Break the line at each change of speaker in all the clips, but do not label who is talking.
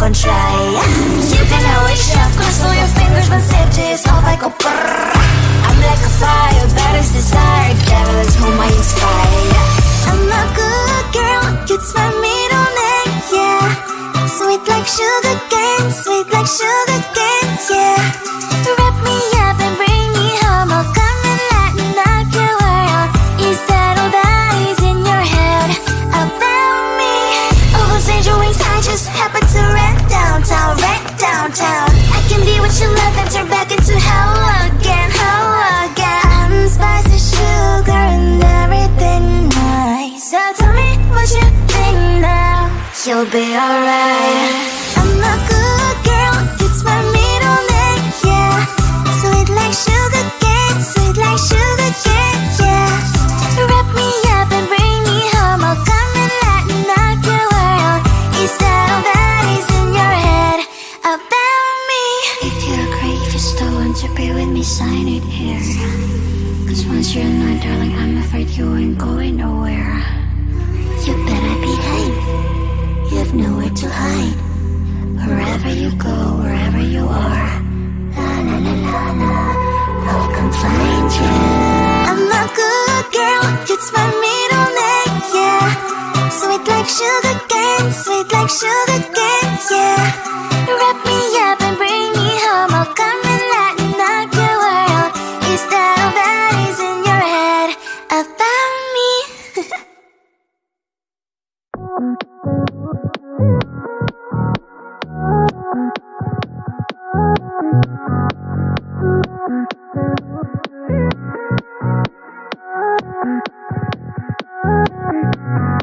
You can always huella con You'll be alright. sugar cane, sweet like sugar cane, yeah. Wrap me up and bring me home. I'll come and light up your world. Is that all that is in your head about me?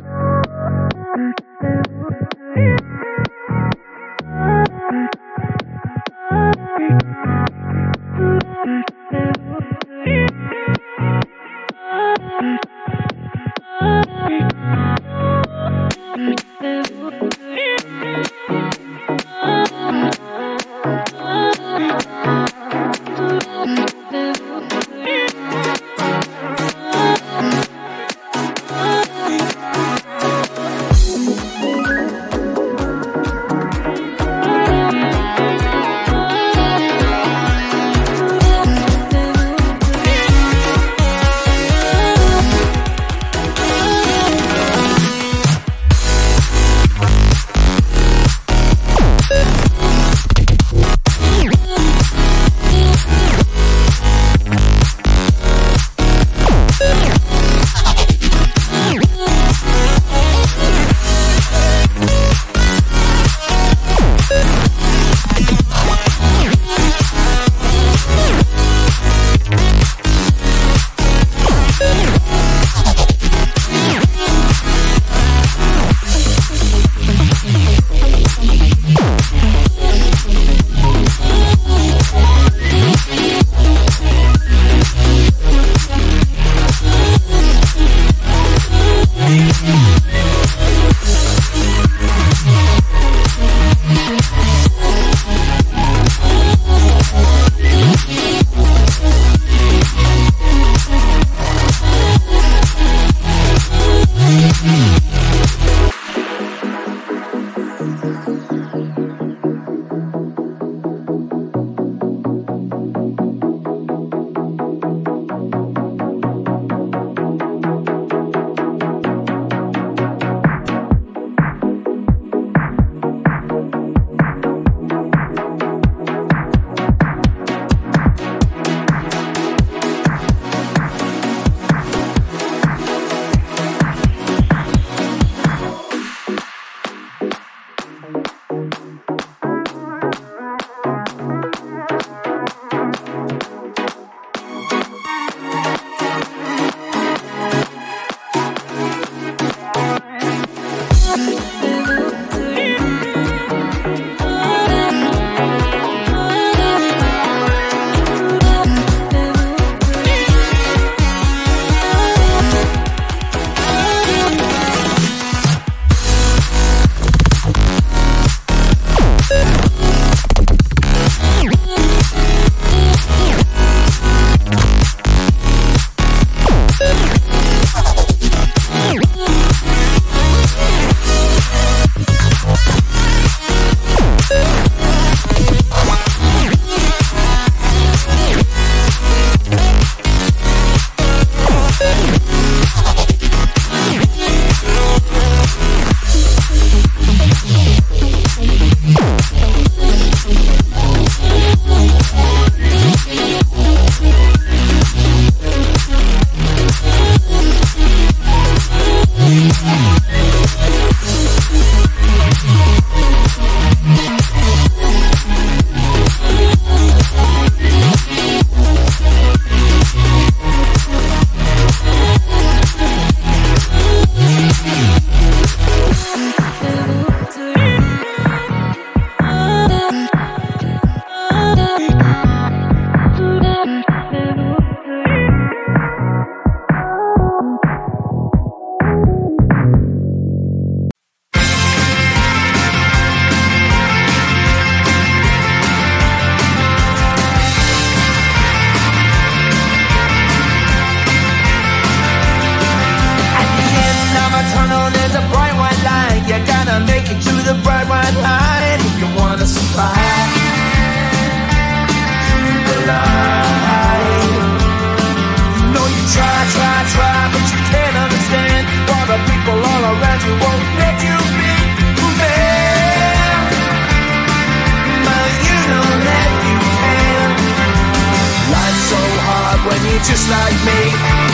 when you're just like me.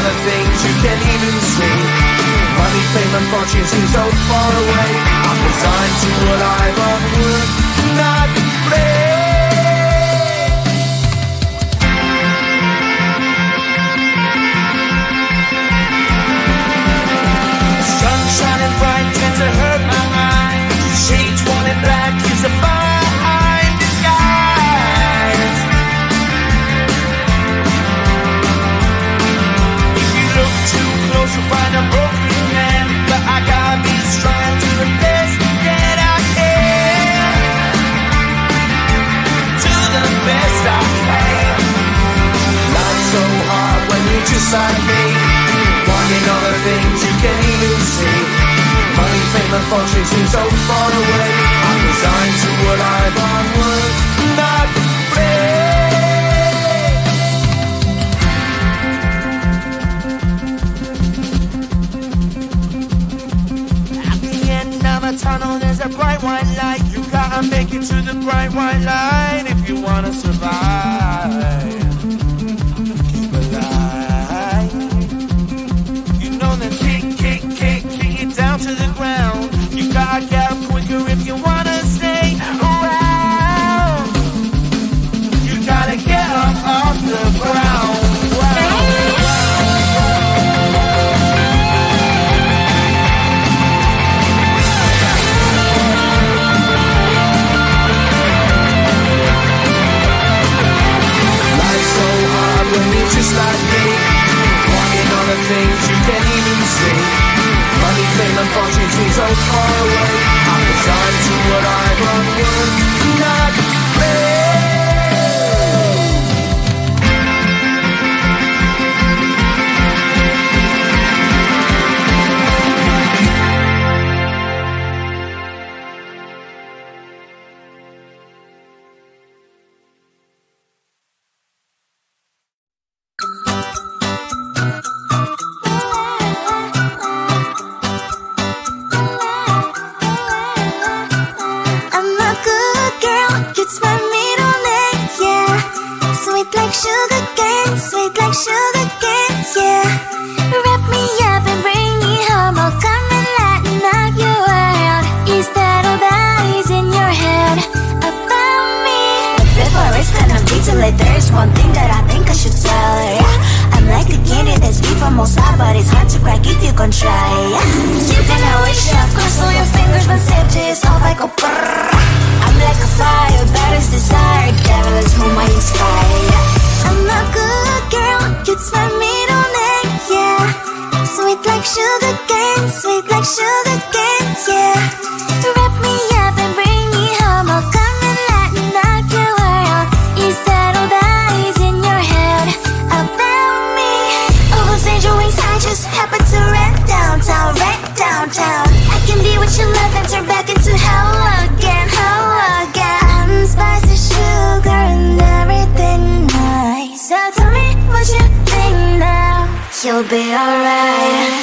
The things you can't even see. Money, fame and fortune seem so far away. I'm resigned to a life of would not play inside me. Wanting all the things you can't even see. Money, fame and fortune seem so far away. I'm resigned to what I've onward Not play tunnel, there's a bright white light. You gotta make it to the bright white light if you wanna survive.
放弃去绽放。be alright.